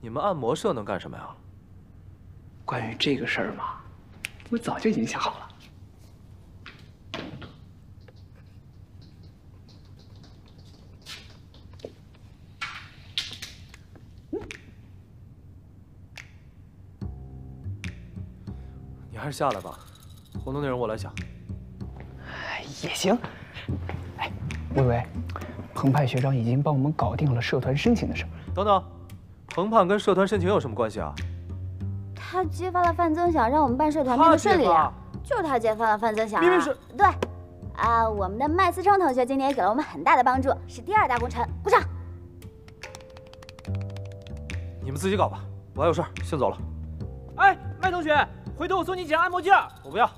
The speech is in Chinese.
你们按摩社能干什么呀？关于这个事儿嘛，我早就已经想好了。你还是下来吧，活动内容我来想。也行。哎，微微，澎湃学长已经帮我们搞定了社团申请的事儿。等等，彭胖跟社团申请有什么关系啊？他揭发了范增想，让我们办社团变得顺利啊！就是他揭发了范增想，明明是对。啊，我们的麦思成同学今年也给了我们很大的帮助，是第二大功臣，鼓掌。你们自己搞吧，我还有事儿，先走了。哎，麦同学，回头我送你几张按摩镜。我不要。